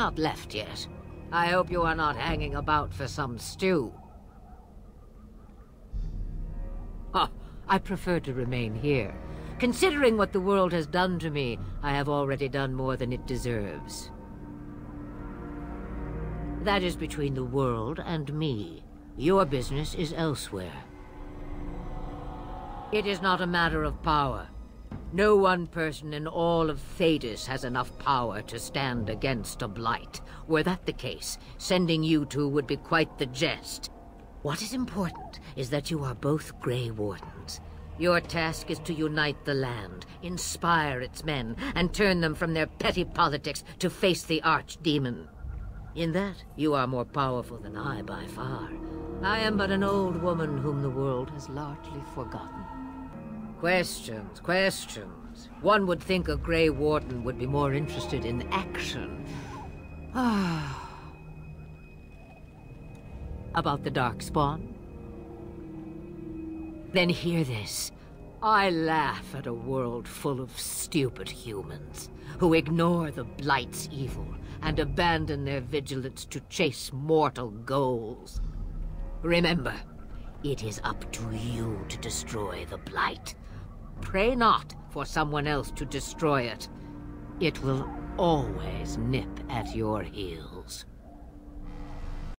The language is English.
not left yet. I hope you are not hanging about for some stew. Oh, I prefer to remain here. Considering what the world has done to me, I have already done more than it deserves. That is between the world and me. Your business is elsewhere. It is not a matter of power. No one person in all of Thedas has enough power to stand against a Blight. Were that the case, sending you two would be quite the jest. What is important is that you are both Grey Wardens. Your task is to unite the land, inspire its men, and turn them from their petty politics to face the Archdemon. In that, you are more powerful than I by far. I am but an old woman whom the world has largely forgotten. Questions, questions. One would think a Grey Warden would be more interested in action. Ah. About the Darkspawn? Then hear this. I laugh at a world full of stupid humans who ignore the Blight's evil and abandon their vigilance to chase mortal goals. Remember, it is up to you to destroy the Blight. Pray not for someone else to destroy it. It will always nip at your heels.